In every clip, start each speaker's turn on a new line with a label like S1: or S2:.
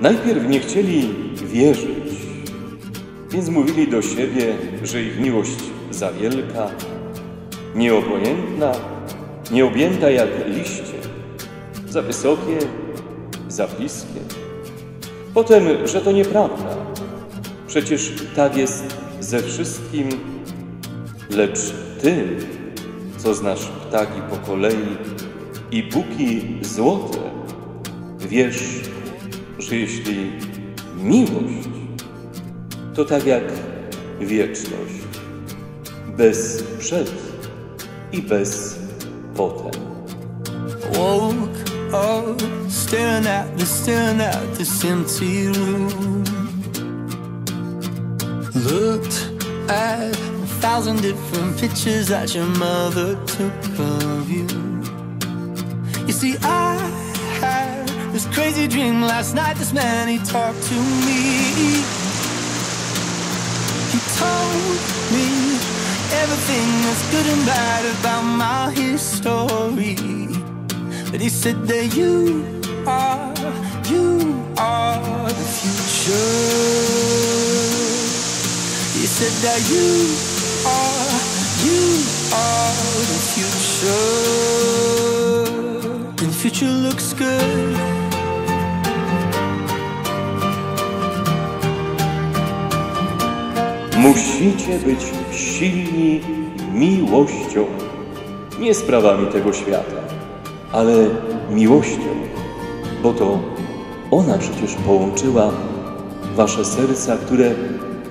S1: Najpierw nie chcieli wierzyć, więc mówili do siebie, że ich miłość za wielka, nieobojętna, nieobjęta jak liście, za wysokie, za bliskie. Potem, że to nieprawda. Przecież tak jest ze wszystkim, lecz ty, co znasz ptaki po kolei i buki złote, wiesz, że jeśli miłość, to tak jak wieczność, bez przed i bez potem.
S2: Woke up, staring at the staring at this empty room. Looked at a thousand different pictures that your mother took of you. You see, I this crazy dream last night. This man, he talked to me. He told me everything that's good and bad about my history. But he said that you are, you are the future. He said that you are, you are the future. And the future looks good.
S1: Musicie być silni miłością, nie sprawami tego świata, ale miłością, bo to ona przecież połączyła wasze serca, które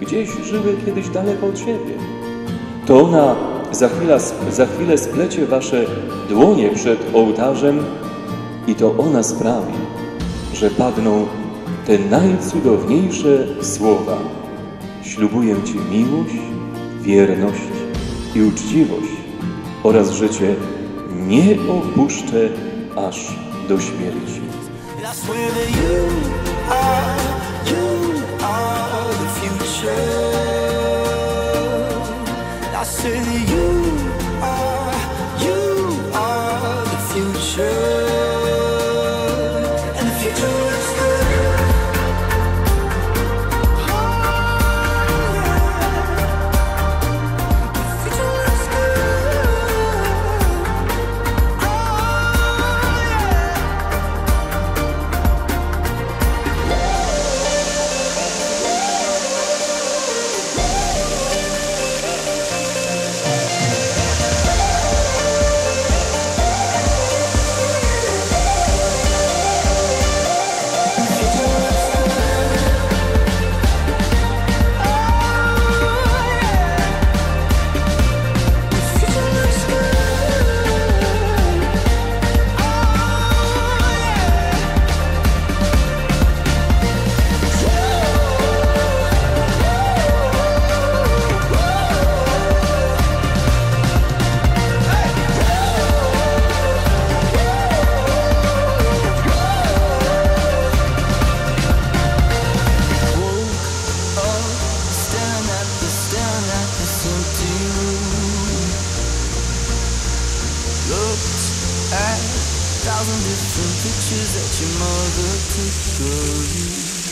S1: gdzieś żyły kiedyś daleko od siebie. To ona za chwilę, za chwilę splecie wasze dłonie przed ołtarzem i to ona sprawi, że padną te najcudowniejsze słowa. Ślubuję Ci miłość, wierność i uczciwość oraz że Cię nie opuszczę aż do śmierci.
S2: And thousand different pictures that your mother took of you.